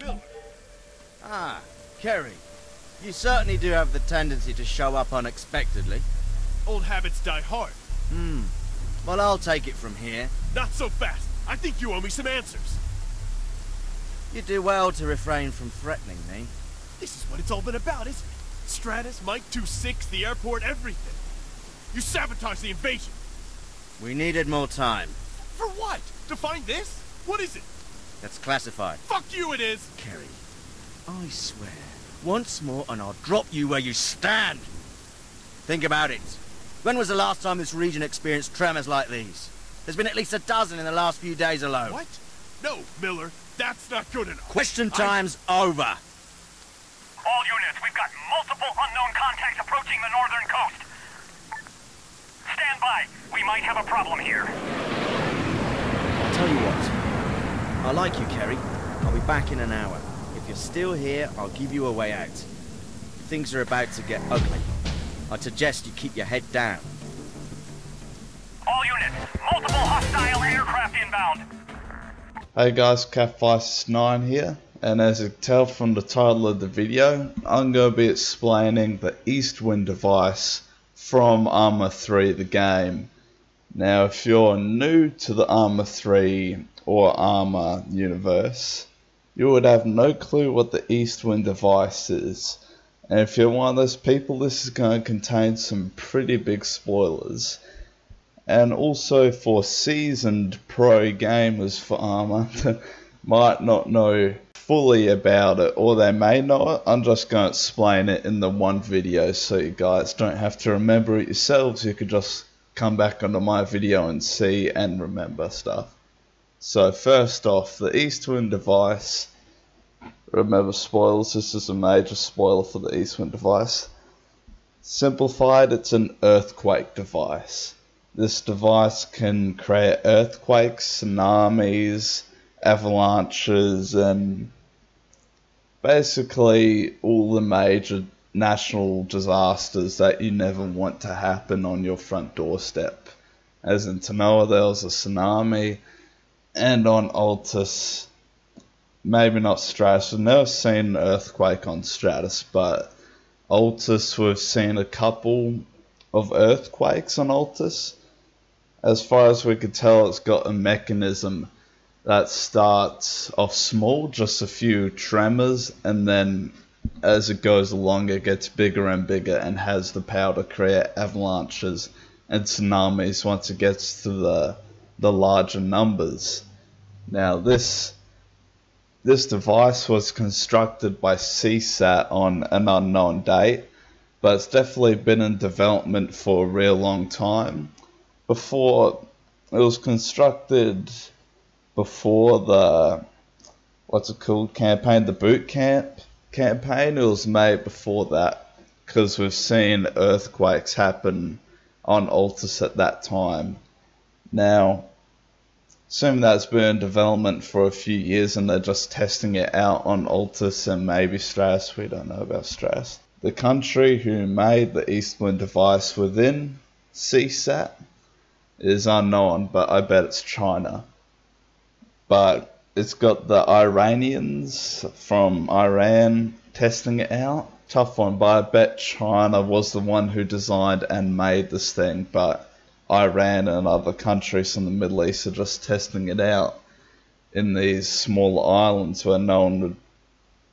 Miller. Ah, Kerry. You certainly do have the tendency to show up unexpectedly. Old habits die hard. Hmm. Well, I'll take it from here. Not so fast. I think you owe me some answers. You do well to refrain from threatening me. This is what it's all been about, isn't it? Stratis, Mike 2-6, the airport, everything. You sabotaged the invasion. We needed more time. For what? To find this? What is it? That's classified. Fuck you it is! Kerry, I swear, once more and I'll drop you where you stand. Think about it. When was the last time this region experienced tremors like these? There's been at least a dozen in the last few days alone. What? No, Miller, that's not good enough. Question time's over. All units, we've got multiple unknown contacts approaching the northern coast. Stand by. We might have a problem here. I'll tell you what. I like you, Kerry. I'll be back in an hour. If you're still here, I'll give you a way out. Things are about to get ugly. I'd suggest you keep your head down. All units, multiple hostile aircraft inbound. Hey guys, Cat9 here, and as you can tell from the title of the video, I'm going to be explaining the Eastwind device from Arma 3 the game. Now if you're new to the Arma 3 or Arma universe, you would have no clue what the Eastwind device is. And if you're one of those people, this is going to contain some pretty big spoilers. And also for seasoned pro gamers for Arma that might not know fully about it, or they may not, I'm just going to explain it in the one video so you guys don't have to remember it yourselves. You could just come back onto my video and see and remember stuff. So first off, the Eastwind device Remember spoilers, this is a major spoiler for the Eastwind device. Simplified, it's an earthquake device. This device can create earthquakes, tsunamis, avalanches, and basically all the major national disasters that you never want to happen on your front doorstep. As in Tanoa, there was a tsunami, and on Altis, maybe not Stratis. We've never seen an earthquake on Stratis, but Altis, we've seen a couple of earthquakes on Altis. As far as we could tell, it's got a mechanism that starts off small, just a few tremors, and then as it goes along, it gets bigger and bigger and has the power to create avalanches and tsunamis once it gets to the the larger numbers. Now this this device was constructed by CSAT on an unknown date, but it's definitely been in development for a real long time. Before it was constructed before the what's it called campaign, the boot camp campaign. It was made before that because we've seen earthquakes happen on Altis at that time. Now, assuming that's been in development for a few years and they're just testing it out on Altis and maybe Stratis, we don't know about Stratis. The country who made the Eastwind device within CSAT is unknown, but I bet it's China. But it's got the Iranians from Iran testing it out. Tough one, but I bet China was the one who designed and made this thing, but Iran and other countries in the Middle East are just testing it out in these small islands where no one would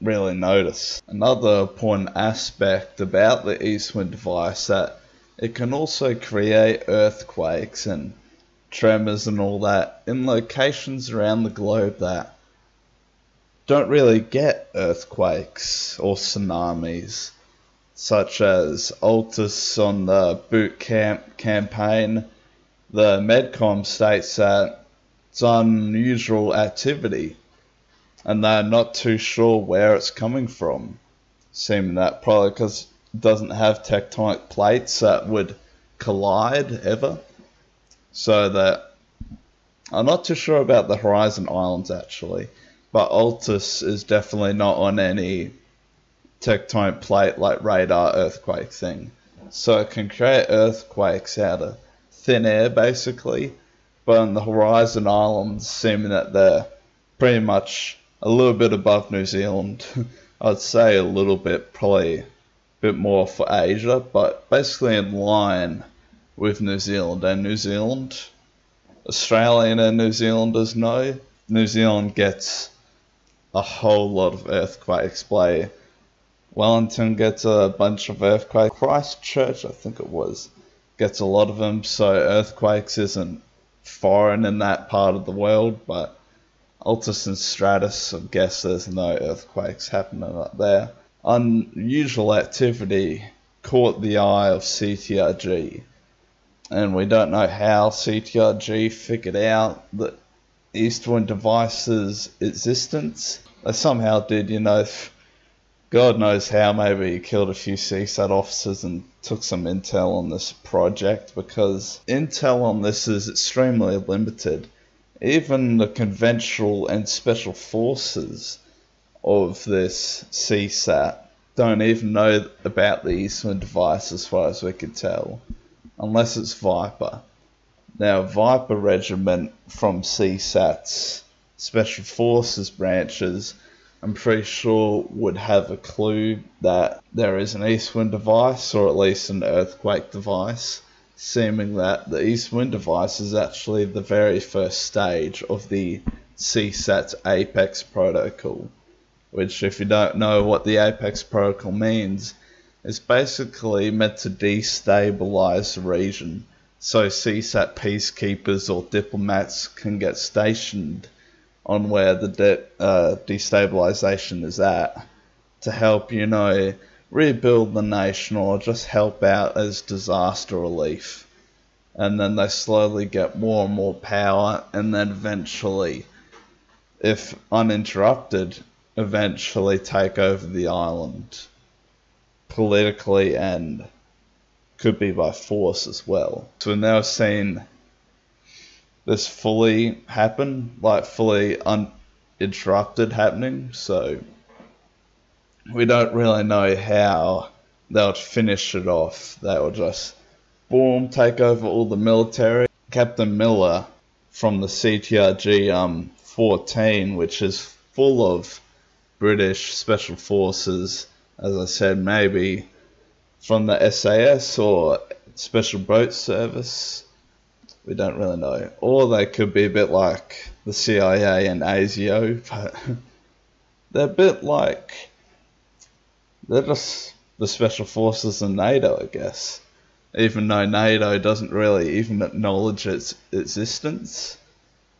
really notice. Another important aspect about the Eastwind device that it can also create earthquakes and tremors and all that in locations around the globe that don't really get earthquakes or tsunamis such as Altis on the boot camp campaign, the Medcom states that it's unusual activity and they're not too sure where it's coming from. Seeming that probably because it doesn't have tectonic plates that would collide ever. So that I'm not too sure about the Horizon Islands actually, but Altis is definitely not on any tectonic plate like radar earthquake thing. So it can create earthquakes out of thin air basically. But on the Horizon Islands, seeming that they're pretty much a little bit above New Zealand. I'd say a little bit, probably a bit more for Asia, but basically in line with New Zealand and New Zealand. Australian and New Zealanders know New Zealand gets a whole lot of earthquakes play. Wellington gets a bunch of earthquakes. Christchurch, I think it was, gets a lot of them. So earthquakes isn't foreign in that part of the world, but Altis and Stratis, I guess there's no earthquakes happening up there. Unusual activity caught the eye of CTRG, and we don't know how CTRG figured out that Eastwind device's existence. They somehow did, you know, God knows how, maybe he killed a few CSAT officers and took some intel on this project because intel on this is extremely limited even the conventional and special forces of this CSAT don't even know about the Eastwind device as far as we can tell, unless it's Viper. Now, Viper Regiment from CSAT's Special Forces branches, I'm pretty sure would have a clue that there is an Eastwind device, or at least an earthquake device. Seeming that the Eastwind device is actually the very first stage of the CSAT Apex protocol, which, if you don't know what the Apex protocol means, is basically meant to destabilize the region so CSAT peacekeepers or diplomats can get stationed on where the de- uh, destabilization is at to help, you know, rebuild the nation or just help out as disaster relief. And then they slowly get more and more power, and then eventually, if uninterrupted, eventually take over the island politically and could be by force as well. So we're now seeing this fully happen, like fully uninterrupted happening. So we don't really know how they would finish it off. They would just, boom, take over all the military. Captain Miller from the CTRG um, 14, which is full of British Special Forces, as I said, maybe from the SAS or Special Boat Service. We don't really know. Or they could be a bit like the CIA and ASIO, but they're a bit like they're just the special forces in NATO, I guess. Even though NATO doesn't really even acknowledge its existence.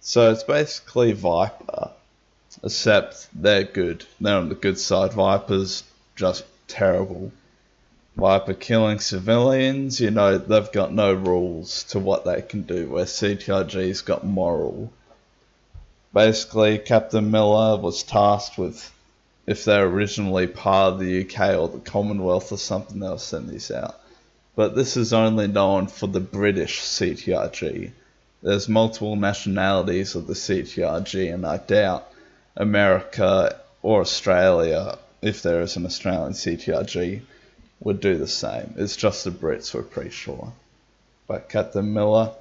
So it's basically Viper, except they're good. They're on the good side. Viper's just terrible. Viper killing civilians, you know, they've got no rules to what they can do, where CTRG's got moral. Basically, Captain Miller was tasked with if they're originally part of the UK or the Commonwealth or something, they'll send this out. But this is only known for the British CTRG. There's multiple nationalities of the CTRG, and I doubt America or Australia, if there is an Australian CTRG, would do the same. It's just the Brits, we're pretty sure. But Captain Miller,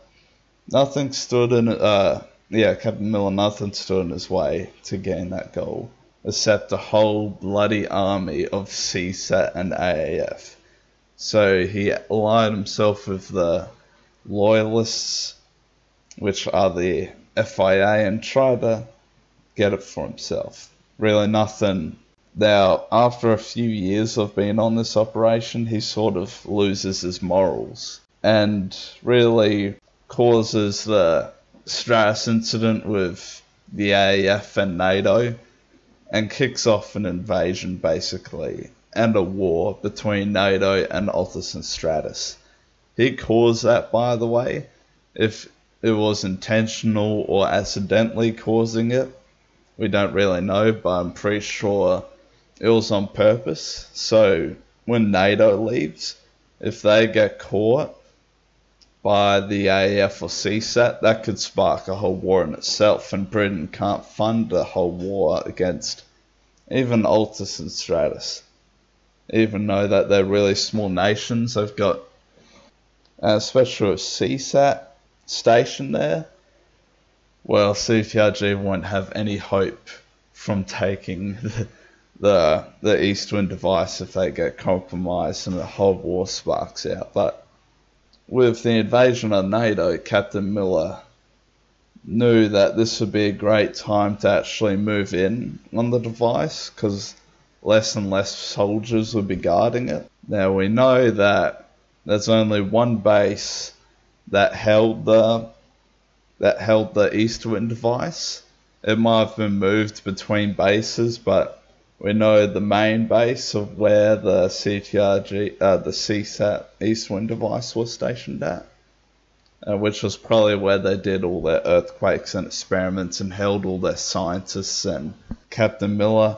nothing stood in, uh, yeah, Captain Miller, nothing stood in his way to gain that goal except a whole bloody army of CSAT and AAF. So he allied himself with the Loyalists, which are the FIA, and tried to get it for himself. Really nothing. Now, after a few years of being on this operation, he sort of loses his morals and really causes the Stratis incident with the AAF and NATO and kicks off an invasion basically and a war between NATO and Altis and Stratus. He caused that, by the way. If it was intentional or accidentally causing it, we don't really know, but I'm pretty sure it was on purpose. So when NATO leaves, if they get caught by the AF or CSAT, that could spark a whole war in itself, and Britain can't fund a whole war against even Altis and Stratis. Even though that they're really small nations, they've got, uh, a special CSAT station there, well, CTRG won't have any hope from taking the, the the Eastwind device if they get compromised and the whole war sparks out. But with the invasion of NATO, Captain Miller knew that this would be a great time to actually move in on the device because less and less soldiers would be guarding it. Now we know that there's only one base that held the that held the Eastwind device. It might have been moved between bases, but we know the main base of where the CTRG, uh, the CSAT Eastwind device was stationed at, uh, which was probably where they did all their earthquakes and experiments and held all their scientists and Captain Miller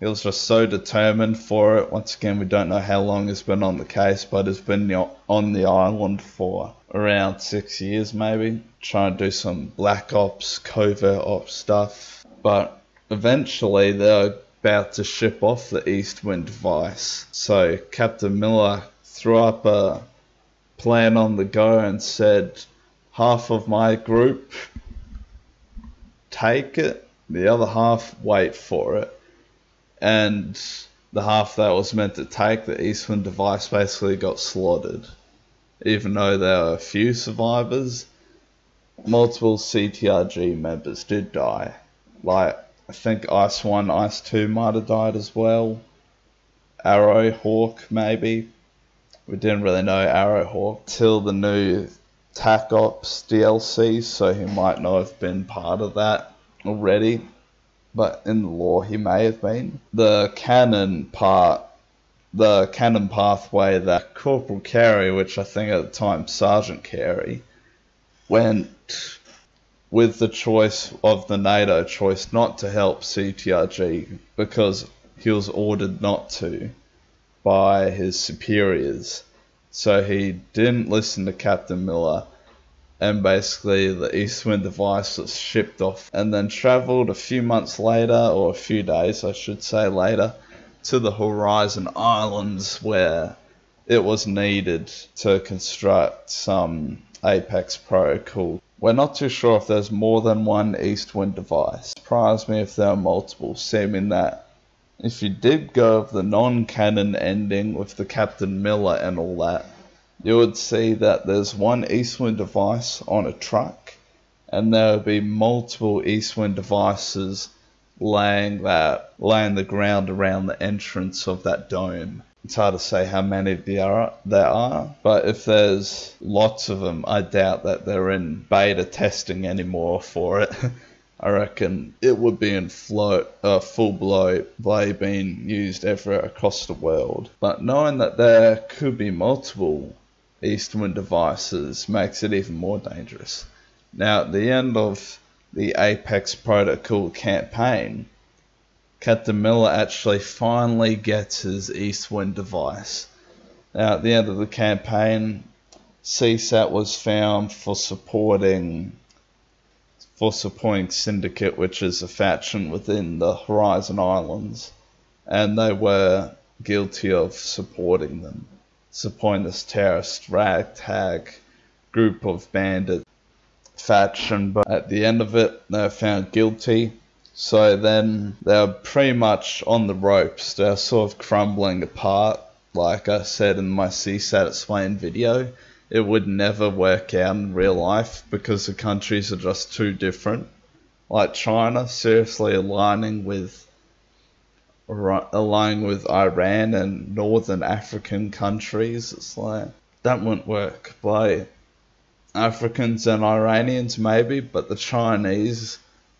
he was just so determined for it. Once again, we don't know how long he's been on the case, but he's been on the island for around six years, maybe, trying to do some black ops, covert ops stuff. But eventually, they're about to ship off the Eastwind device. So Captain Miller threw up a plan on the go and said, half of my group take it, the other half wait for it and the half that was meant to take the Eastwind device basically got slaughtered. Even though there were a few survivors, multiple CTRG members did die. Like, I think Ice 1, Ice 2 might have died as well. Arrow Hawk, maybe. We didn't really know Arrow Hawk till the new TAC Ops DLC, so he might not have been part of that already but in the law he may have been. The canon part, the canon pathway that Corporal Kerry, which I think at the time Sergeant Kerry, went with the choice of the NATO choice not to help CTRG because he was ordered not to by his superiors. So he didn't listen to Captain Miller and basically the Eastwind device was shipped off and then traveled a few months later, or a few days, I should say, later, to the Horizon Islands where it was needed to construct some Apex protocol. We're not too sure if there's more than one Eastwind device. Surprise me if there are multiple, seeming that if you did go of the non-canon ending with the Captain Miller and all that, you would see that there's one Eastwind device on a truck, and there would be multiple Eastwind devices laying that laying the ground around the entrance of that dome. It's hard to say how many there are, there are, but if there's lots of them, I doubt that they're in beta testing anymore for it. I reckon it would be in float, uh, full blow play being used everywhere across the world. But knowing that there could be multiple Eastwind devices makes it even more dangerous. Now, at the end of the Apex Protocol campaign, Captain Miller actually finally gets his Eastwind device. Now, at the end of the campaign, CSAT was found for supporting for supporting Syndikat, which is a faction within the Horizon Islands, and they were guilty of supporting them supporting this terrorist ragtag group of bandit faction, but at the end of it, they were found guilty. So then they were pretty much on the ropes. They're sort of crumbling apart. Like I said in my CSAT explain video, it would never work out in real life because the countries are just too different. Like China seriously aligning with aligning with Iran and northern African countries. It's like that wouldn't work by Africans and Iranians maybe, but the Chinese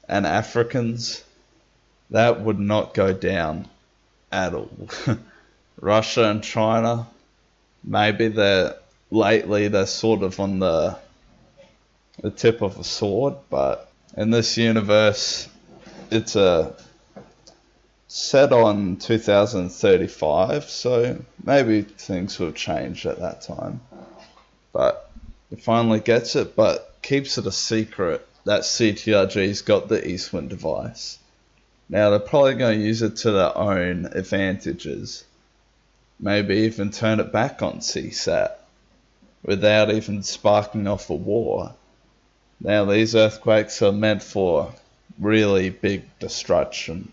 and Africans that would not go down at all. Russia and China maybe they're lately they're sort of on the the tip of a sword, but in this universe it's a set on 2035, so maybe things will have changed at that time. But he finally gets it, but keeps it a secret that CTRG's got the Eastwind device. Now they're probably going to use it to their own advantages. Maybe even turn it back on CSAT without even sparking off a war. Now these earthquakes are meant for really big destruction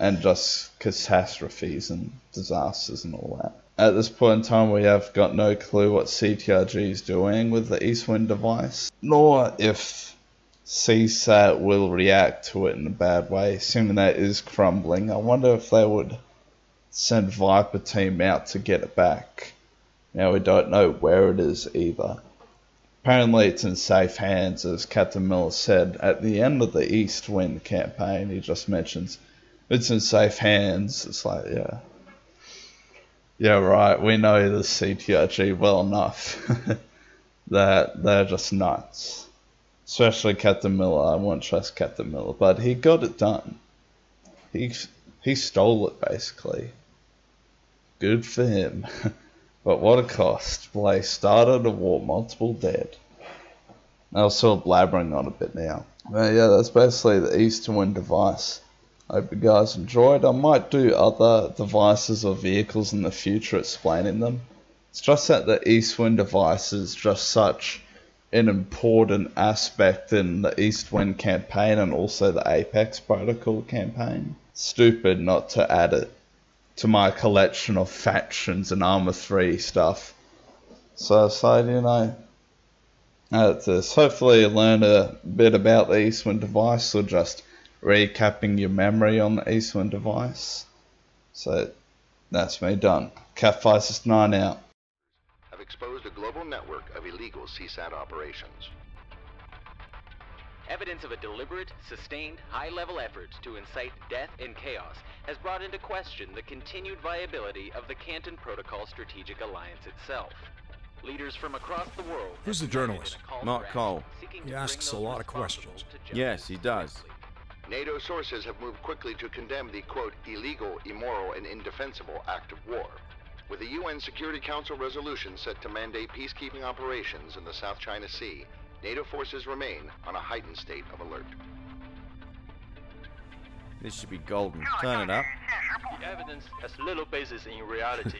and just catastrophes and disasters and all that. At this point in time, we have got no clue what CTRG is doing with the Eastwind device, nor if CSAT will react to it in a bad way, assuming that is crumbling. I wonder if they would send Viper team out to get it back. Now we don't know where it is either. Apparently it's in safe hands, as Captain Miller said at the end of the East Wind campaign. He just mentions it's in safe hands. It's like, yeah, yeah, right. We know the CTRG well enough that they're just nuts. Especially Captain Miller. I won't trust Captain Miller, but he got it done. He he stole it basically. Good for him. but what a cost. Blaze started a war, multiple dead. I was sort of blabbering on a bit now. But yeah, that's basically the East Wind device. I Hope you guys enjoyed. I might do other devices or vehicles in the future explaining them. It's just that the Eastwind device is just such an important aspect in the Eastwind campaign and also the Apex Protocol campaign. Stupid not to add it to my collection of factions and Arma 3 stuff. So I said, you know, add this. Hopefully you learn a bit about the Eastwind device or just recapping your memory on the Eastwind device. So that's me done. Cat 9 out. Have global network of illegal CSAT operations. Evidence of a deliberate, sustained, high-level effort to incite death and chaos has brought into question the continued viability of the Canton Protocol Strategic Alliance itself. Leaders from across the world... Who's the journalist? Mark Cole. He asks a lot of questions. Yes, he does. NATO sources have moved quickly to condemn the, quote, illegal, immoral, and indefensible act of war. With the UN Security Council resolution set to mandate peacekeeping operations in the South China Sea, NATO forces remain on a heightened state of alert. This should be golden. Turn it up. The evidence has little basis in reality.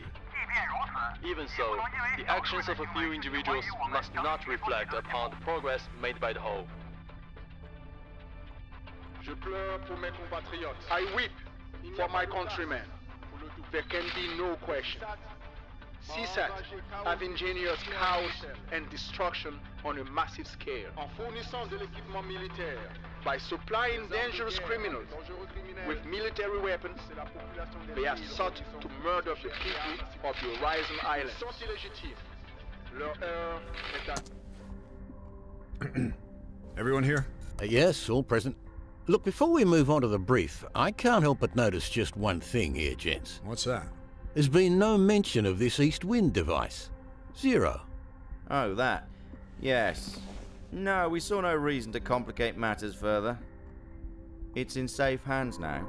Even so, the actions of a few individuals must not reflect upon the progress made by the whole. Je pleure pour mes compatriotes. I weep for my countrymen. There can be no question. CSAT have engineered chaos and destruction on a massive scale. En fournissant de l'équipement militaire. By supplying dangerous criminals with military weapons, they have sought to murder the people of the Horizon Islands. Leur heure est à... Everyone here? Uh, yes, all present. Look, before we move on to the brief, I can't help but notice just one thing here, gents. What's that? There's been no mention of this East Wind device. Zero. Oh, that. Yes. No, we saw no reason to complicate matters further. It's in safe hands now.